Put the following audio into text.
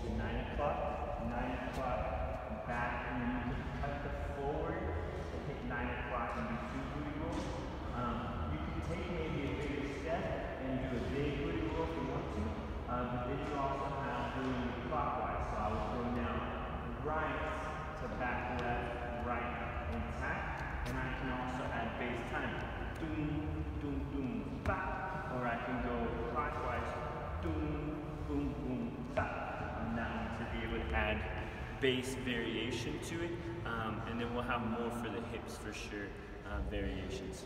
to 9 o'clock, 9 o'clock back, and then you can cut the forward and hit 9 o'clock and do two booty rolls. Um, you can take maybe a bigger step and do a big booty roll if you want to, um, but then you also have doing clockwise. So I will go now right to back left, right, and tap, and I can also add add variation to it. Um, and then we'll have more for the hips for sure, uh, variations.